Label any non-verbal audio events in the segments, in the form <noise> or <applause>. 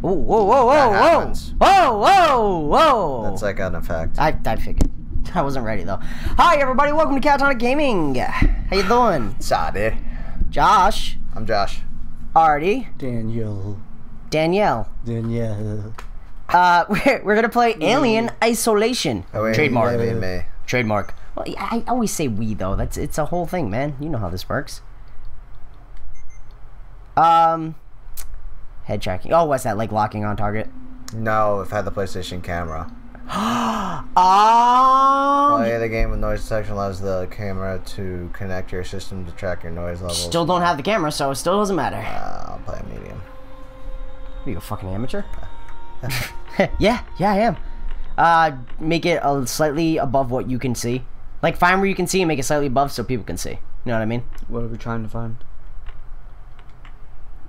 Whoa, whoa, whoa, whoa, whoa, whoa, whoa, whoa. That's like an effect. I, I figured. <laughs> I wasn't ready though. Hi everybody, welcome to Catatonic Gaming. How you doing? Sorry. Josh, I'm Josh. Artie, Daniel. Danielle. Danielle. Uh, <laughs> we're, we're gonna play Alien Isolation. Oh, wait, Trademark. maybe me. Trademark. Well, I always say we though. That's it's a whole thing, man. You know how this works. Um, head tracking. Oh, what's that? Like locking on target? No, I've had the PlayStation camera. oh! <gasps> Play the game with noise detection allows the camera to connect your system to track your noise levels. still don't have the camera, so it still doesn't matter. Uh, I'll play a medium. Are you a fucking amateur? <laughs> <laughs> yeah, yeah, I am. Uh, make it a slightly above what you can see. Like find where you can see and make it slightly above so people can see. You know what I mean? What are we trying to find?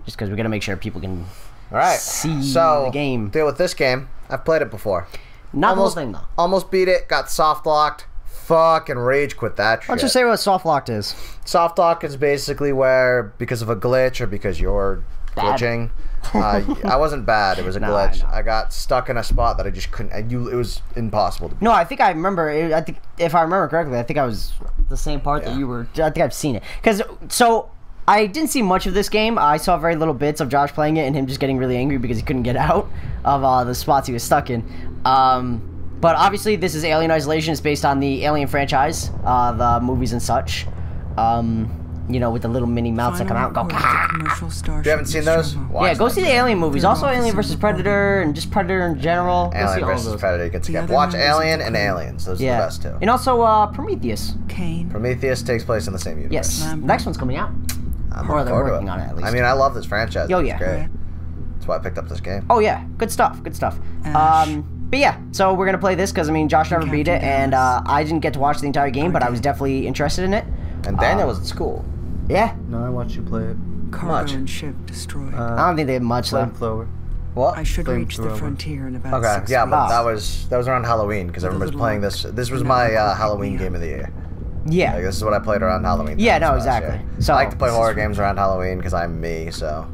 Just because we gotta make sure people can All right. See so the game. deal with this game. I've played it before. not Almost- the whole thing though. Almost beat it. Got soft locked. Fucking rage quit that shit. Don't you say what soft locked is? Soft lock is basically where because of a glitch or because you're Bad. glitching. <laughs> Uh, I wasn't bad. It was a No, glitch. I. I, got stuck in a spot that I just couldn't. And you, it was impossible to. No, I think I remember. It, I think if I remember correctly, I think I was the same part that you were. I think I've seen it because so. I didn't see much of this game. I saw very little bits of Josh playing it and him just getting really angry because he couldn't get <laughs> out of uh, the spots he was stuck in. Um, but obviously, this is Alien Isolation. It's based on the Alien franchise, uh, the movies and such. Um, you know, with the little mini mouths that come out and go. "Caw." You haven't seen those? Watch Yeah, go see the Alien movies. Also, Alien versus Predator and just Predator in general. Alien all versus. Predator. You can skip. Watch Alien and. Aliens. Those are the best two. and also uh, Prometheus. Kane. Prometheus takes place in the same universe. Yes, Lambert. next one's coming out. I'm Or they're working on it, at least. I mean, I love this franchise. Oh, It's yeah. great. That's why I picked up this game. Oh yeah, good stuff. Good stuff. Ash. Um, but yeah, so we're gonna play this because I mean Josh never beat it, and uh, I didn't get to watch the entire game, but I was definitely interested in it. And Daniel uh, was at school. Yeah, No, I watched you play it. Cargo Much. and ship destroyed. Uh, I don't think they had much though. Flamethrower. What? I should reach the frontier in about Okay, six yeah, weeks. but that was that was around Halloween because everyone was playing this. This was my uh, Halloween game of the year. Yeah, Like, this is what I played around Halloween. Yeah, no, exactly. year. So- I like to play horror games around Halloween because I'm me. So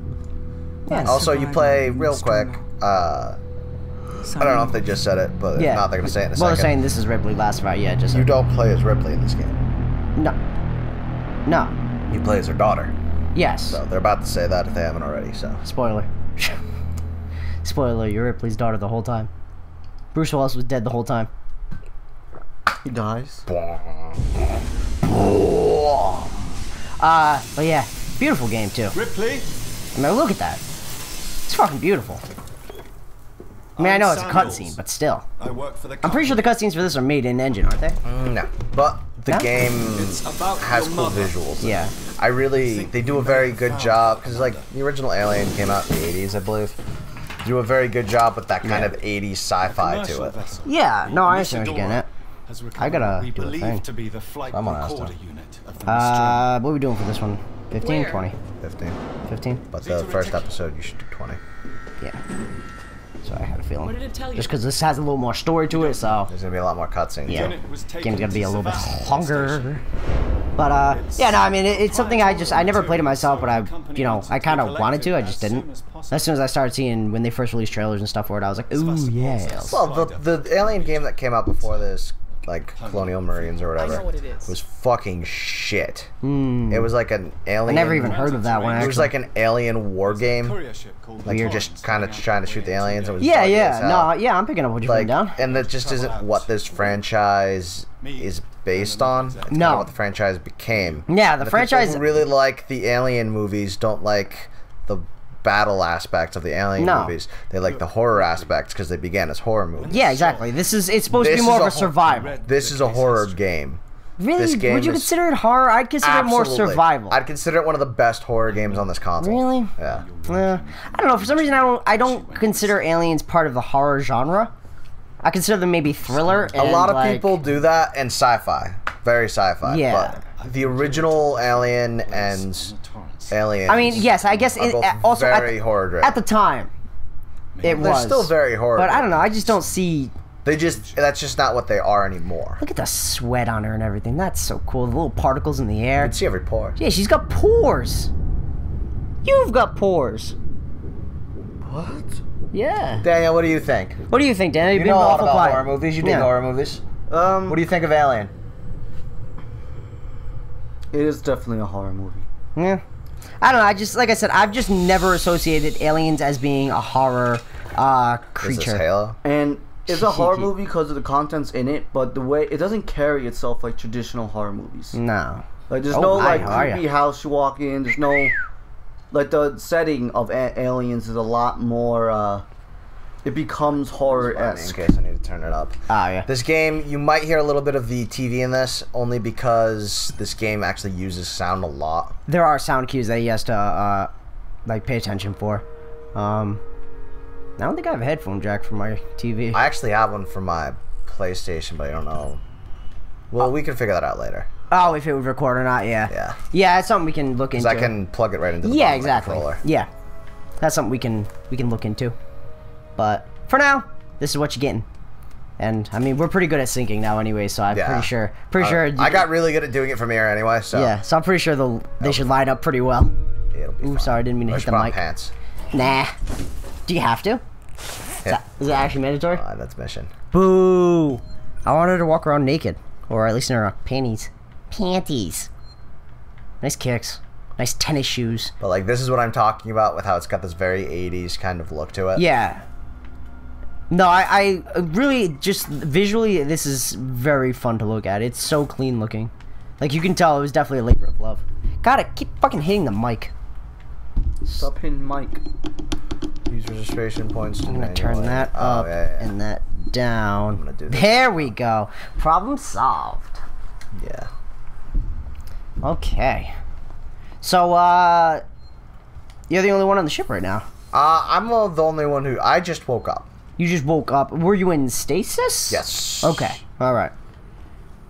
Yes. also you play real quick. Uh, I don't know if they just said it, but yeah. if not, they're gonna say it in a well, they're second. saying this is Ripley last fight. Yeah, just you don't play as Ripley in this game. no, no. You play as her daughter. Yes. So they're about to say that if they haven't already. So Spoiler. <laughs> Spoiler: You're Ripley's daughter the whole time. Bruce Willis was dead the whole time. He dies. Uh, but yeah, beautiful game too. Ripley, I mean, look at that. It's fucking beautiful. I mean, I I'm know it's a cutscene, but still. I work for the. I'm pretty sure the cutscenes for this are made in engine, aren't they? no, but the No? game has cool mother. visuals. Yeah. I really they do a very good job because like the original Alien came out in the 80s, I believe. They do a very good job with that kind Yeah. of 80s sci-fi to it. vessel. Yeah, no, I understand what you're getting Isadora at. Has I gotta we do a believe thing. to be the flight Someone has recorder to. unit of the Uh, what are we doing for this one? 15, Where? 20? 15. 15? But the first episode you should do 20. Yeah. So I had a feeling. What did it tell you? Just because this has a little more story to it, so There's gonna be a lot more cutscenes. yeah, Unit game's gonna be a little bit longer. But uh, yeah, no, I mean it, it's something I just I never played it myself, but I, you know, I kind of wanted to, I just didn't. as soon as I started seeing when they first released trailers and stuff for it, I was like, ooh yeah. Well, the the Alien game that came out before this, like Colonial Marines or whatever, know what it is. was fucking shit. Hmm. It was like an alien. I alien. never even heard of that one. It was like an alien war game. Courier ship Like you're just kind of trying to shoot the aliens. It was yeah, yeah, no, yeah, I'm picking up what you're like, putting down. and that just isn't what this franchise is based on. It's No. what the franchise became. Yeah, the And franchise- people really like the Alien movies don't like the battle aspects of the Alien No. movies. They like the horror aspects because they began as horror movies. Yeah, exactly. This is it's supposed This to be more of a survival. This is a horror game. Really? this game Would you consider it horror? I'd consider it more survival. I'd consider it one of the best horror games on this console. Really? Yeah. Uh, I don't know. For some reason, I don't. I don't consider aliens part of the horror genre. I consider them maybe thriller. A lot of like- people do that in sci-fi, very sci-fi. Yeah. But the original Alien and Torrens. Aliens. I mean, yes, I guess are it, both uh, also at very the, horror driven. at the time it They're was still very horror. But I don't know. I just don't see. They just that's just not what they are anymore. Look at the sweat on her and everything. That's so cool. The little particles in the You air. can see every pore. Yeah, she's got pores. You've got pores. What? Yeah. Daniel, what do you think? What do you think, Daniel? You've You been know a lot about quiet. horror movies. You dig Yeah. horror movies. Um, What do you think of Alien? It is definitely a horror movie. Yeah. I don't know. I just like I said, I've just never associated aliens as being a horror uh, Is this creature. Halo? And it's a horror <laughs> movie because of the contents in it, but the way it doesn't carry itself like traditional horror movies. No. Like there's Oh, no like how are ya? creepy house you walk in. There's no like the setting of a- aliens is a lot more. uh It becomes horror In esque. case I need to turn it up. Ah, yeah. This game, you might hear a little bit of the TV in this, only because this game actually uses sound a lot. There are sound cues that he has to uh, like pay attention for. Um, I don't think I have a headphone jack for my TV. I actually have one for my PlayStation, but I don't know. Well, we can figure that out later. oh, if it would record or not? Yeah. Yeah. Yeah, it's something we can look into. I can plug it right into the Yeah, bottom of the exactly. controller. Yeah, that's something we can we can look into. But for now, this is what you're getting. And I mean, we're pretty good at syncing now, anyway. So I'm Yeah. pretty sure, pretty Uh, sure. I got really good at doing it from here anyway, so Yeah, so I'm pretty sure they'll they should line up pretty well. Ooh, sorry, I didn't mean to hit the mic. pants. Nah. Do you have to? Is Yeah. that, is that actually mandatory? Uh, that's mission. Boo! I wanted to walk around naked, or at least in her panties. Panties. Nice kicks. Nice tennis shoes. But like, this is what I'm talking about with how it's got this very 80s kind of look to it. Yeah. No, I, I really just visually this is very fun to look at. It's so clean looking. Like you can tell it was definitely a labor of love. Gotta keep fucking hitting the mic. Stop hitting Mike. Use registration points to I'm gonna turn manually- that oh, up yeah, yeah. and that down. gonna do. There we go. Problem solved. yeah. Okay. So uh you're the only one on the ship right now. Uh, I'm the only one who. I just woke up. You just woke up. Were you in stasis? Yes. Okay. All right.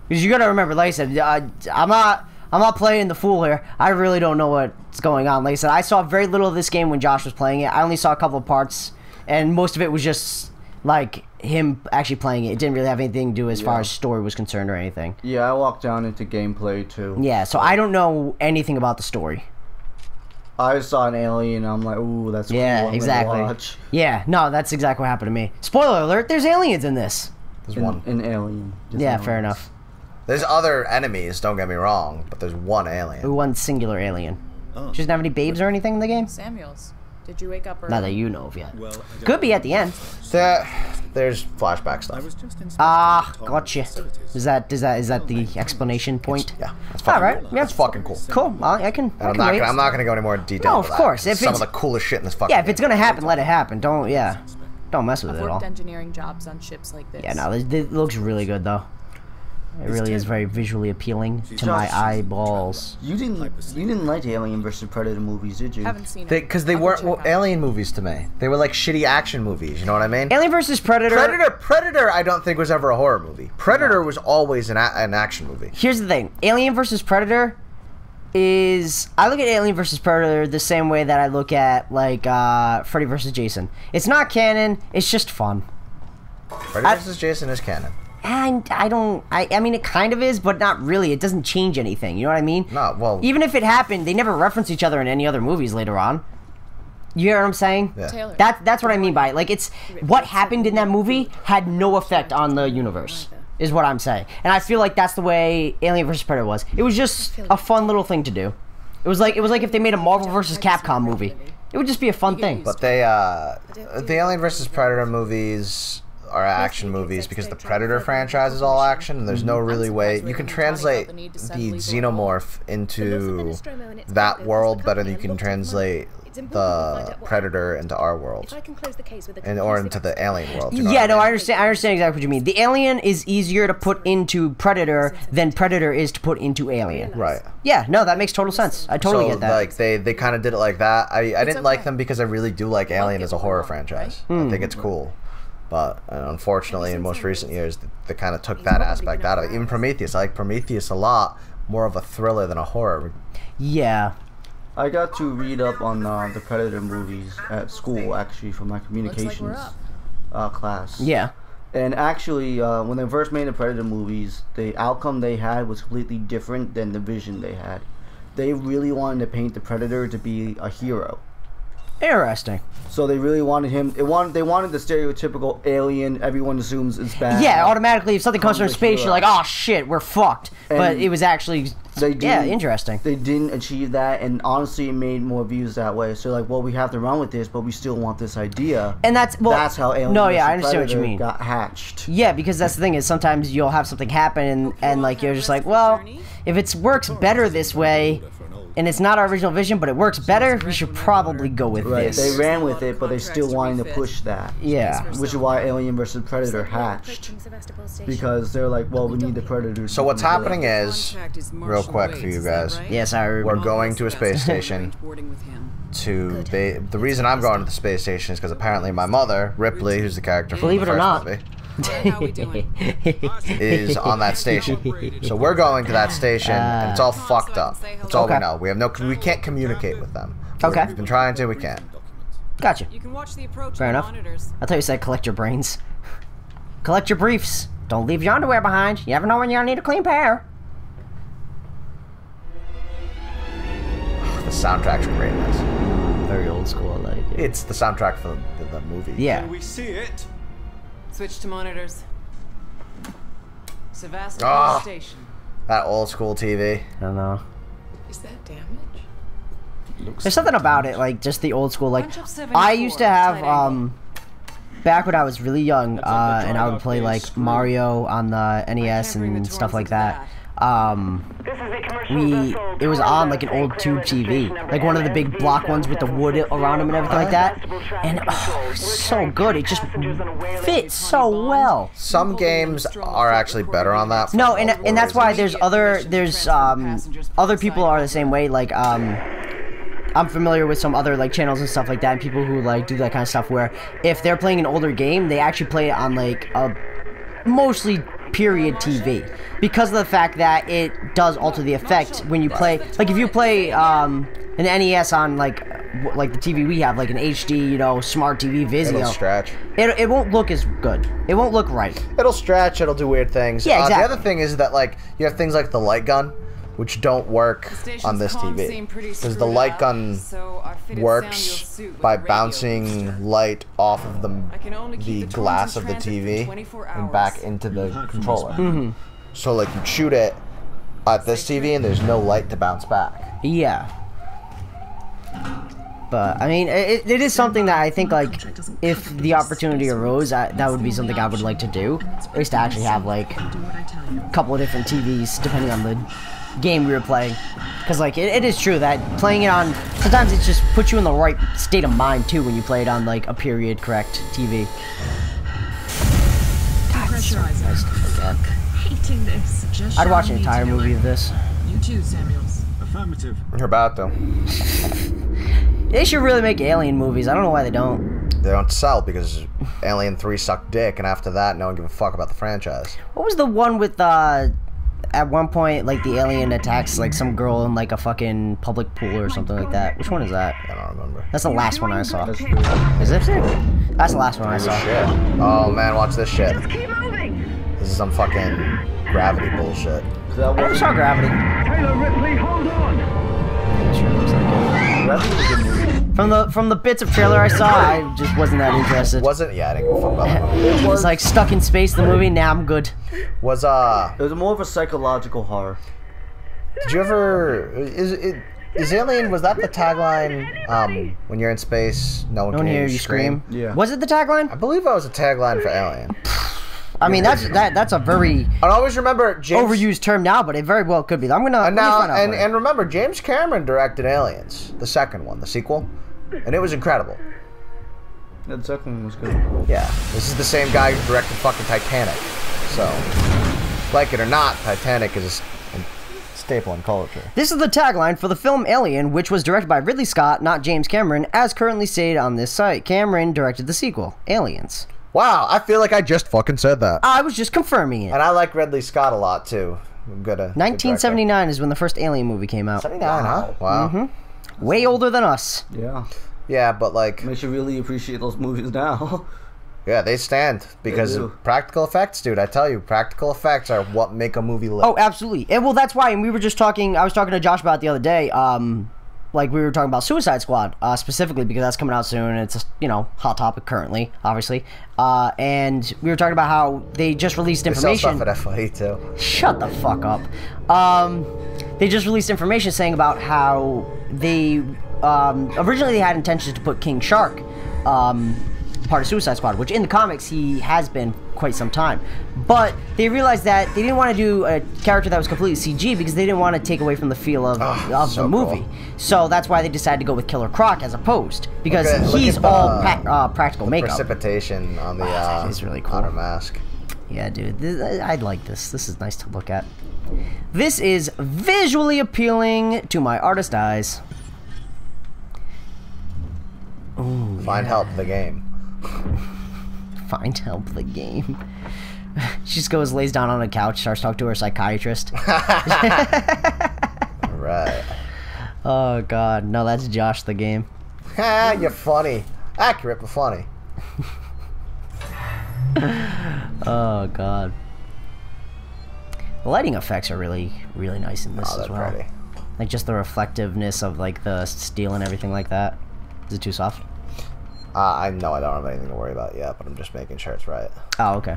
Because you gotta remember, like I said, I, I'm not. I'm not playing the fool here. I really don't know what's going on. Like I said, I saw very little of this game when Josh was playing it. I only saw a couple of parts, and most of it was just like him actually playing it. It didn't really have anything to do as far as story was concerned or anything. Yeah, I walked down into gameplay too. Yeah, so I don't know anything about the story. I saw an alien. I'm like, ooh, that's. Yeah, I'm exactly. watch. Yeah, no, that's exactly what happened to me. Spoiler alert: there's aliens in this. There's An, one. an alien. Just Yeah, aliens. fair enough. There's other enemies. Don't get me wrong, but there's one alien. One singular alien. Oh. She doesn't have any babes or anything in the game. Samuels, did you wake up early? Not that you know of yet. Well, Could be at the end. There, there's flashback stuff. was just inspecting Ah, the gotcha. Is that is that is that the explanation point? Yeah, that's All fucking cool. Yeah. That's fucking cool. Cool. I, I can. And I I'm can not. wait. Gonna, I'm not gonna go any more detail. No, of that. course, if Some it's- of the coolest shit in this fucking. Yeah, if it's gonna happen, let it happen. Don't. Yeah. Don't mess with I've it at all. worked engineering jobs on ships like this. Yeah. No. This, this looks really good though. It really is very visually appealing to my eyeballs. You didn't. You didn't like Alien vs Predator movies, did you? Haven't seen it. Because they, I'll weren't well, alien movies to me. They were like shitty action movies. You know what I mean? Alien versus Predator. Predator, Predator, I don't think was ever a horror movie. Predator was always an, a- an action movie. Here's the thing: Alien versus Predator is I look at Alien versus Predator the same way that I look at like uh, Freddy versus Jason. It's not canon. It's just fun. Freddy I- vs. Jason is canon. And I don't. I, I mean, it kind of is, but not really. It doesn't change anything. You know what I mean? No, well, Even if it happened, they never reference each other in any other movies later on. You hear what I'm saying? Yeah. Taylor. That that's what I mean by it. Like it's what happened in that movie had no effect on the universe. Is what I'm saying. And I feel like that's the way Alien vs Predator was. It was just a fun little thing to do. It was like it was like if they made a Marvel vs Capcom movie. It would just be a fun thing. but they, uh, the Alien vs. Predator movies are action movies because the Predator franchise is all action, and there's no really way you can translate the xenomorph into that world better than you can translate the Predator into our world, I can close the case with a and or into the alien world. you know yeah, what I no. I understand. I understand exactly what you mean. The Alien is easier to put into Predator than Predator is to put into Alien. Right. Yeah, no, that makes total sense. I totally so get that. like they they kind of did it like that. I I didn't like them because I really do like Alien as a horror franchise. Hmm. I think it's cool. But uh, unfortunately, in most recent years, they kind of took that aspect out of it. Even Prometheus, I like Prometheus a lot, more of a thriller than a horror. yeah. I got to read up on uh, the Predator movies at school, actually, for my communications uh, class. Yeah. And actually, uh, when they first made the Predator movies, the outcome they had was completely different than the vision they had. They really wanted to paint the Predator to be a hero. Interesting. So they really wanted him. They wanted they wanted the stereotypical alien. Everyone assumes is bad. Yeah, automatically if something comes from space, you're like, oh shit, we're fucked. but it was actually, They yeah, interesting. They didn't achieve that, and honestly, it made more views that way. So like, well, we have to run with this, but we still want this idea. And that's well, That's how Alien No, yeah, I understand what you mean. Got hatched. Yeah, because that's the thing is sometimes you'll have something happen and, and like you're just like, well, if it works better this way, and it's not our original vision, but it works better, we should probably go with Right. this. They ran with it, but they're still wanting to push that. yeah. Which is why Alien vs. Predator hatched. Because they're like, well, we need the Predators. So what's happening is, real quick for you guys, Yes, I remember. we're going to a space station to. Ba- the reason I'm going to the space station is because apparently my mother, Ripley, who's the character from Believe the it or not. movie, How we doing? Is on that station. So we're going to that station, and it's all ah. fucked up. That's all we know. We have no. We can't communicate with them. Okay. We've been trying to. We can't. Gotcha. You can watch the approach Fair on enough. monitors. I thought you said collect your brains. Collect your briefs. Don't leave your underwear behind. You never know when you're gonna need a clean pair. The soundtrack's great. in. Very old school, like it. It's the soundtrack for the, the movie. Yeah. Can we see it? Switch to monitors. Sevastopol Ah. Station. That old school TV. I don't know. Is that damage? There's something about it, like just the old school. Like I used to have, um, back when I was really young, uh, and I would play like. Mario on the NES can't bring the and stuff like into that. Um, we it was on like an old tube TV, like one of the big block ones with the wood around them and everything like that. And oh, so good. It just fits so well. Some games are actually better on that. No, and and that's why there's other there's um other people are the same way. Like um, I'm familiar with some other like channels and stuff like that, and people who like do that kind of stuff. Where if they're playing an older game, they actually play it on like a mostly period TV because of the fact that it does alter the effect when you play. Like if you play um an NES on like like the TV we have, like an HD, you know, smart TV It'll Vizio, stretch. it, it won't look as good. It won't look right. It'll stretch. It'll do weird things. Yeah, Uh, exactly. the other thing is that like you have things like the light gun, which don't work Station's on this TV because the light up, gun so our fitted sound works you'll suit with by bouncing booster. light off of the I can only the the glass of the TV and back into the controller. this man. Mm-hmm. So like you shoot it at this TV and there's no light to bounce back. Yeah. But I mean, it, it is something that I think like if the opportunity arose, I, that would be something I would like to do. At least to actually have like a couple of different TVs depending on the game we were playing. Because like it, it is true that playing it on sometimes it just puts you in the right state of mind too when you play it on like a period correct TV. God, it's so nice to. Hating this. Just I'd watch show an entire movie of this. You too, Samuels. Affirmative. You're about to. <laughs> They should really make alien movies. I don't know why they don't. They don't sell because Alien Three sucked dick, and after that, no one give a fuck about the franchise. What was the one with uh at one point like the alien attacks like some girl in like a fucking public pool or something like that? Which one is that? I don't remember. That's the last one I saw. That's Is it? That's the last one I saw. Shit. Oh man, watch this shit. This is some fucking gravity bullshit. that I never was saw Gravity. Sure From the from the bits of trailer I saw, I just wasn't that interested. Wasn't? Yeah, I didn't give a fuck about that. movie. It was like stuck in space. The movie. Now I'm good. Was uh? It was more of a psychological horror. Did you ever? Is it? Is Alien? Was that the tagline? Um, when you're in space, no one No can hear hear you you scream. Yeah. Was it the tagline? I believe that was a tagline for Alien. I mean, that's that that's a very I always remember James. overused term now, but it very well could be. I'm gonna. And now, find out and, and remember, James Cameron directed Aliens, the second one, the sequel, and it was incredible. That second one was good. Yeah, this is the same guy who directed fucking Titanic. So, like it or not, Titanic is a staple in culture. This is the tagline for the film Alien, which was directed by Ridley Scott, not James Cameron, as currently stated on this site. Cameron directed the sequel, Aliens. Wow, I feel like I just fucking said that. I was just confirming it. And I like Ridley Scott a lot too. I'm good. at- good 1979 is when the first Alien movie came out. 79, huh? Wow. Mm-hmm. Way older than us. Yeah. Yeah, but like, Makes you really appreciate those movies now. <laughs> yeah, they stand because of practical effects, dude. I tell you, practical effects are what make a movie live. Oh, absolutely. And well, that's why. And we were just talking. I was talking to Josh about it the other day. Um, like we were talking about Suicide Squad uh, specifically because that's coming out soon. And it's a, you know hot topic currently, obviously. Uh, and we were talking about how they just released They sell information. stuff at FYE too. Shut the fuck up. Um, they just released information saying about how they um, originally they had intentions to put King Shark um, part of Suicide Squad, which in the comics he has been quite some time. But they realized that they didn't want to do a character that was completely CG because they didn't want to take away from the feel of, Oh, of so the movie. cool. So that's why they decided to go with Killer Croc as opposed because look he's the- all pra- uh, practical makeup. Precipitation on the uh, is really cool. mask. Yeah, dude, this, I, I like this. This is nice to look at. This is visually appealing to my artist eyes. Find help the game. <laughs> Find help the game. <laughs> she just goes, lays down on a couch, starts talking to her psychiatrist. <laughs> Right. oh god, no, that's Josh the game. Ha, you're funny. Accurate but funny. Oh god. The lighting effects are really, really nice in this Oh, as well. pretty. Like just the reflectiveness of like the steel and everything like that. Is it too soft? Uh, I know I don't have anything to worry about yet, but I'm just making sure it's right. Oh, okay.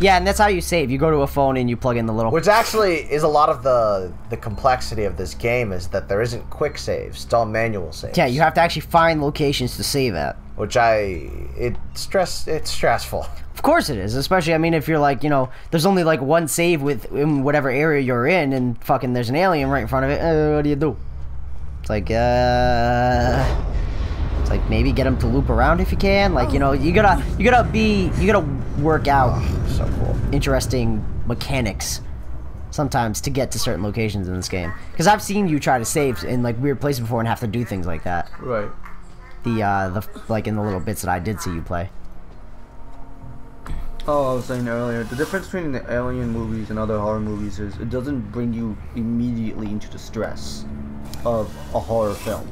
Yeah, and that's how you save. You go to a phone and you plug in the little. Which actually is a lot of the the complexity of this game is that there isn't quick saves. It's all manual saves. Yeah, you have to actually find locations to save at. Which I it stress it's stressful. <laughs> Of course it is, especially I mean if you're like you know there's only like one save with in whatever area you're in and fucking there's an alien right in front of it. Uh, what do you do? It's like uh, it's like maybe get him to loop around if you can. Like you know you gotta you gotta be you gotta work out So cool. interesting mechanics sometimes to get to certain locations in this game. Because I've seen you try to save in like weird places before and have to do things like that. Right. The uh the like in the little bits that I did see you play. Oh, I was saying earlier, the difference between the alien movies and other horror movies is it doesn't bring you immediately into the stress of a horror film.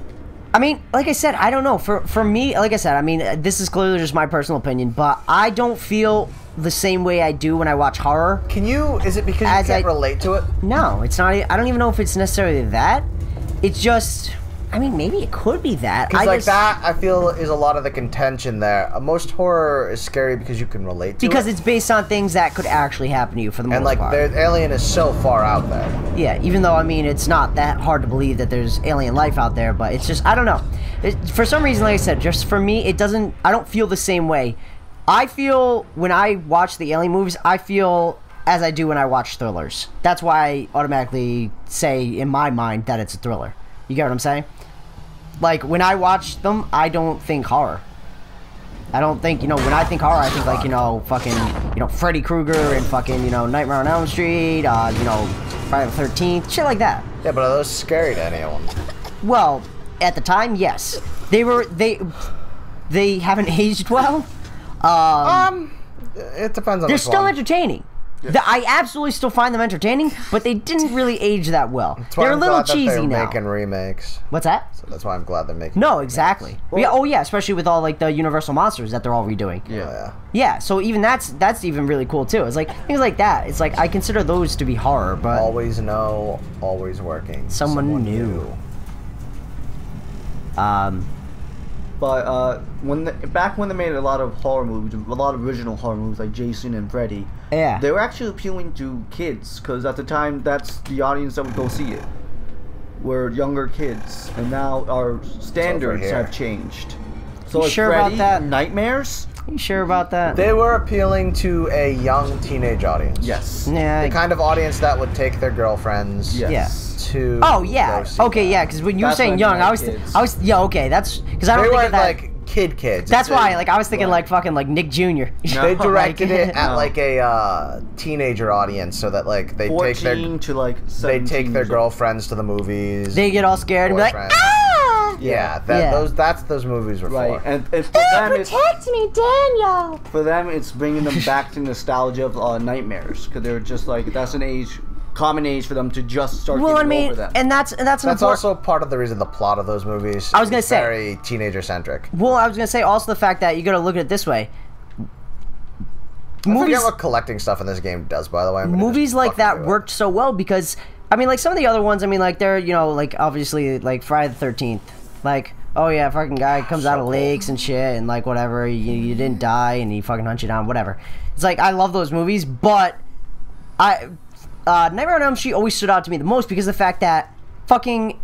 I mean, like I said, I don't know. For for me, like I said, I mean, this is clearly just my personal opinion, but I don't feel the same way I do when I watch horror. Can you? Is it because you can't I- relate to it? No, it's not. I don't even know if it's necessarily that. It's just. I mean, maybe it could be that. Because like just- that, I feel is a lot of the contention there. Uh, Most horror is scary because you can relate to because it. it's based on things that could actually happen to you for the most and like part. the alien is so far out there. Yeah, even though I mean it's not that hard to believe that there's alien life out there, but it's just I don't know. It, for some reason, like I said, just for me, it doesn't. I don't feel the same way. I feel when I watch the alien movies, I feel as I do when I watch thrillers. That's why I automatically say in my mind that it's a thriller. You get what I'm saying? Like when I watch them, I don't think horror. I don't think you know when I think horror, I think like you know fucking you know Freddy Krueger and fucking you know Nightmare on Elm Street, uh, you know Friday the Thirteenth, shit like that. Yeah, but are those scary to anyone? Well, at the time, yes, they were they they haven't <laughs> aged well. Um, Um, it depends on. they're still one. entertaining. The- I absolutely still find them entertaining, but they didn't really age that well. They're a I'm little glad that cheesy they're now. making remakes. What's that? So that's why I'm glad they're making. No, remakes. exactly. yeah, oh yeah, especially with all like the Universal monsters that they're all redoing. Oh, yeah. Yeah, so even that's that's even really cool too. It's like things like that. It's like I consider those to be horror, but Always know, always working. Someone new. um, But uh, when the, back when they made a lot of horror movies, a lot of original horror movies like Jason and Freddy, yeah, they were actually appealing to kids because at the time that's the audience that would go see it. Were younger kids, and now our standards have changed. So You like sure about that? Nightmares? you sure about that? They were appealing to a young teenage audience. Yes. yeah. The kind of audience that would take their girlfriends Yes. To. Oh yeah. go see Okay, that. yeah. Because when you were saying young, I was, kids. I was, yeah. Okay, that's because I don't They think that. like kid kids. that's They- why, like, I was thinking Right. like fucking like Nick Jr. No. They <laughs> directed Like- it at No. <laughs> like a uh, teenager audience, so that like they take their to like they take their girlfriends to the movies. they get all scared and be like, ah! yeah, that Yeah. those that's those movies were Right, for. and, and for them, it's, me, Daniel. for them, it's bringing them <laughs> back to nostalgia of uh, nightmares because they're just like that's an age, common age for them to just start Well, I mean, over them. and that's and that's That's also part of the reason the plot of those movies. I was gonna is say- very teenager centric. Well, I was gonna say also the fact that you gotta look at it this way. I Movies, forget what collecting stuff in this game does. By the way, I'm movies like that worked so well because I mean, like some of the other ones. I mean, like they're you know like obviously like Friday the Thirteenth. Like, oh yeah, fucking guy comes out of So lakes and shit, and like whatever, you, you didn't die, and he fucking hunts you down, whatever. It's like I love those movies, but I uh, Nightmare on Elm Street always stood out to me the most because of the fact that fucking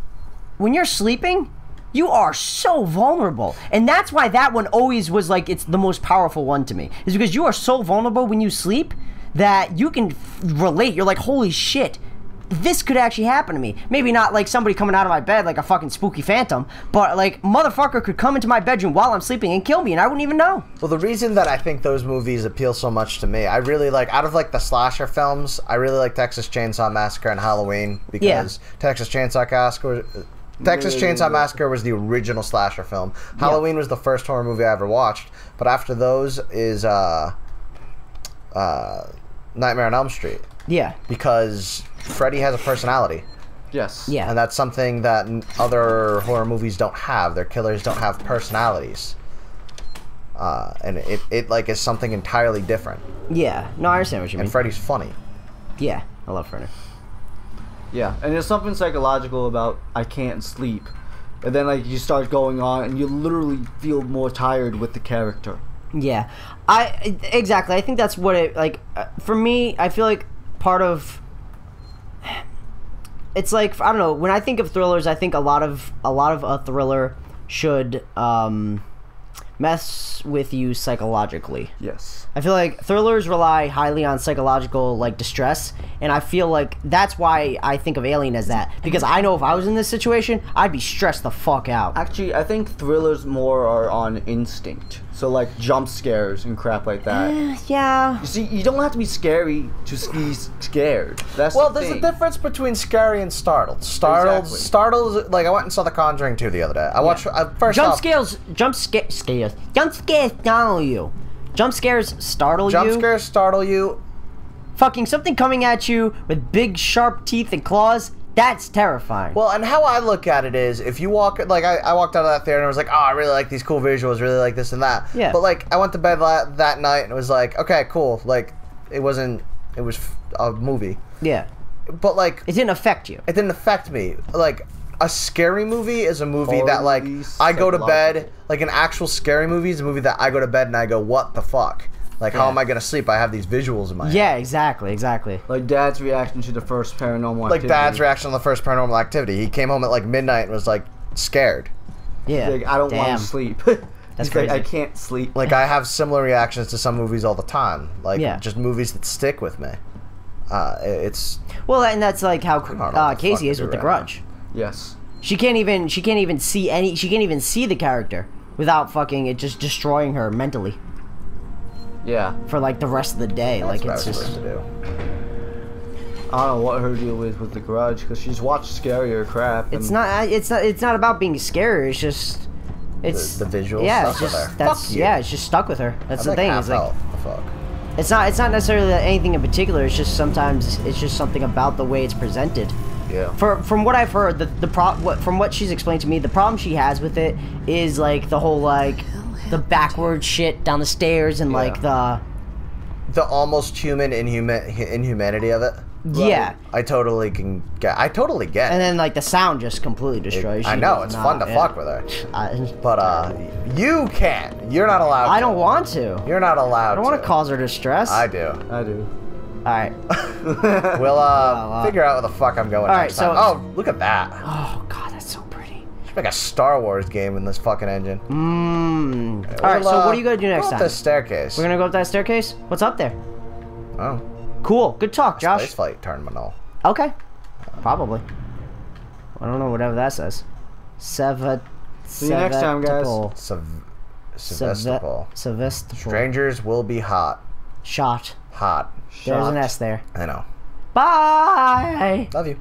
when you're sleeping, you are so vulnerable, and that's why that one always was like it's the most powerful one to me. Is because you are so vulnerable when you sleep that you can relate. You're like, holy shit. This could actually happen to me. Maybe not like somebody coming out of my bed like a fucking spooky phantom, but like motherfucker could come into my bedroom while I'm sleeping and kill me, and I wouldn't even know. Well, the reason that I think those movies appeal so much to me, I really like out of like the slasher films, I really like Texas Chainsaw Massacre and Halloween because Texas Chainsaw Massacre. Texas Yeah, yeah, Chainsaw. Massacre was the original slasher film. Halloween was the first horror movie I ever watched, but after those is uh, uh, Nightmare on Elm Street Yeah, because Freddy has a personality. Yes. yeah. And that's something that other horror movies don't have. Their killers don't have personalities. Uh, and it, it like is something entirely different. Yeah, no, I understand what you mean. And Freddy's funny. yeah, I love Freddy. Yeah, and there's something psychological about I can't sleep, and then like you start going on, and you literally feel more tired with the character. Yeah, I exactly. I think that's what it like uh, for me. I feel like part of it's like I don't know. When I think of thrillers, I think a lot of a lot of a thriller should um, mess with you psychologically. Yes. I feel like thrillers rely highly on psychological like distress, and I feel like that's why I think of Alien as that because I know if I was in this situation, I'd be stressed the fuck out. Actually, I think thrillers more are on instinct. So like jump scares and crap like that. Eh, yeah, You see, you don't have to be scary to be scared. That's Well, the there's thing. a difference between scary and startled. Startled, Exactly. startled. Like I went and saw The Conjuring 2 the other day. I watched I, first jump off, scares, jump scare, scares, jump scares startle you. Jump scares startle Jump you. Jump scares startle you. Fucking something coming at you with big sharp teeth and claws. That's terrifying. Well, and how I look at it is, if you walk, like I, I walked out of that theater and I was like, oh, I really like these cool visuals, really like this and that. Yeah. But like, I went to bed la- that night and it was like, okay, cool. Like, it wasn't, it was f- a movie, yeah, but like, it didn't affect you. it didn't affect me. Like a scary movie is a movie Horror that like I go to bed. Like an actual scary movie is a movie that I go to bed and I go, what the fuck? Like how am I gonna sleep? I have these visuals in my head. Yeah, exactly, exactly. like Dad's reaction to the first paranormal Like activity. Dad's reaction on the first Paranormal Activity. He came home at like midnight and was like scared. Yeah. Like, I don't want to sleep. <laughs> That's He's like, I can't sleep. Like I <laughs> have similar reactions to some movies all the time. Like Yeah. just movies that stick with me. Uh, it's Well, and that's like how uh, Casey is with do the right now. Grudge. yes. She can't even she can't even see any she can't even see the character without fucking it just destroying her mentally Yeah. for like the rest of the day. that's like what I it's was just supposed to do. I don't know what her deal is with the Grudge because she's watched scarier crap. it's not it's not it's not about being scary. It's just it's the visual Yeah, it's with just her. that's yeah, it's just stuck with her. That's I'm the like thing. It's like fuck. it's not it's not necessarily anything in particular. It's just sometimes it's just something about the way it's presented. Yeah. For from what I've heard, the the pro what from what she's explained to me, the problem she has with it is like the whole like the backward shit down the stairs and like the the almost human inhuman inhumanity of it. yeah. I totally can get. I totally get. And then like the sound just completely destroys I you. know it's Nah, fun to yeah. fuck with her, I, but uh, you can't. You're not allowed. I to. don't want to. You're not allowed. I don't want to cause her distress. I do. I do. All right. <laughs> We'll uh <laughs> wow. figure out where the fuck I'm going All next right, time. so- Oh, look at that! Oh god, like a Star Wars game in this fucking engine. Mmm. All right. We'll, So uh, what are you gonna do go next up time? The staircase. We're gonna go up that staircase. What's up there? Oh, Cool. Good talk, Josh. space flight terminal. Okay. Probably. I don't know whatever that says. Seva. See you next time, guys. Sev- Sevastopol. Sevastopol. Strangers will be hot. Shot. Hot. There's an S there. I know. Bye. Love you.